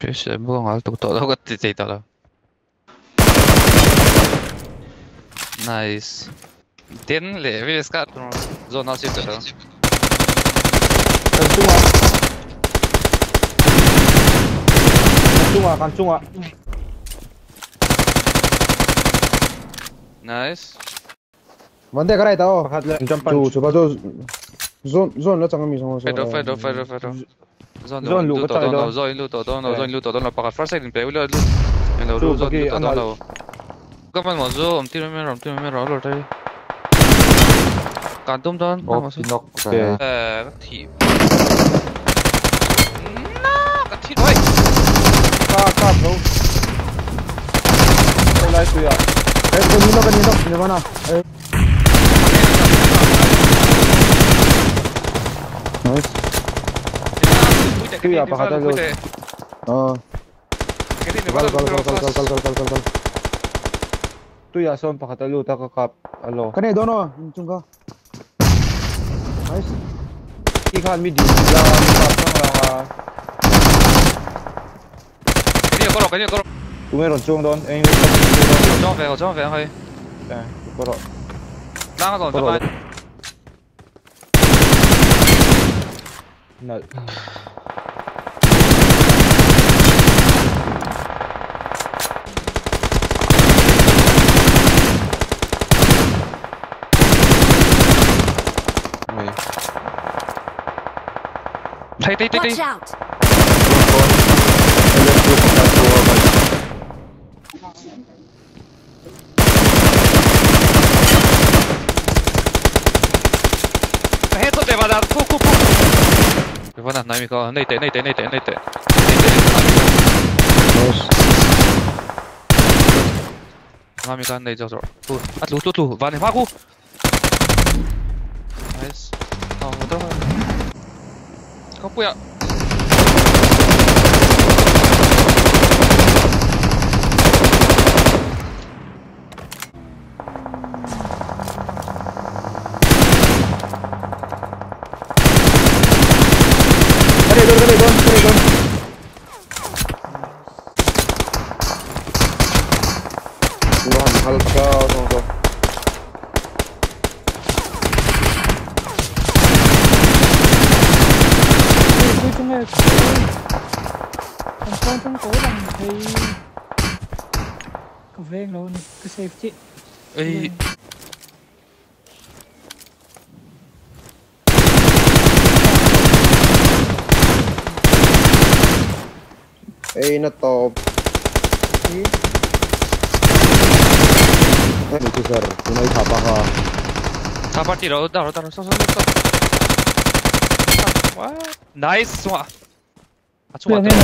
Pish, bukan ngal tuk tok lokat ti ti tala. Nice. Din le, vi ska zona sitter då. Kan chunga. Kan chunga, kan chunga. Nice. Vande karai tao, hatle. Jump. Chu, chu ba zo zone zone lo changami songo. Fight off, fight off, fight off, fight off. زون زون لو تو دون زون لو تو دون زون لو تو دون بقى فرصه دين بيقول له لو لو زون لو دون لو كمان موضوع امتي من امتي من راول تاي كان دوم دون ما سو نوك اه تي نا تي دوي كا كا برو لا يا ايه بنينا بنينا بنينا نايس Qui ha lui. No. Green, vado cal, cal, cal, cal, cal, cal, cal, cal. Tu ya son pakhat alu ta ka kap alo. Kane dono chungka. Nice. Ki khan mi di la mi kap sang la. Cái gì có rồi, cái gì có rồi. Tụi mình rồn chuông đón, anh cho về, cho về hay. Đây, có rồi. Đang rồi, cho bay. Nợ. Tá aí, tá aí, tá aí. Headshoteva dat, cu, cu, cu. Его над нами клал. Нейте, нейте, нейте, нейте. Нами клал, нейте, зор. Атлу, атлу, атлу. Ване, магу. 바꾸야 Halka, no to. hay còn con trong cố rằng thì cà phê luôn cứ save chị ấy Ê nó to. Ê Ê nó to Ê nó to Ê nó to Ê nó to Ê nó to Ê nó to 와 나이스 와. 아, 총 맞다.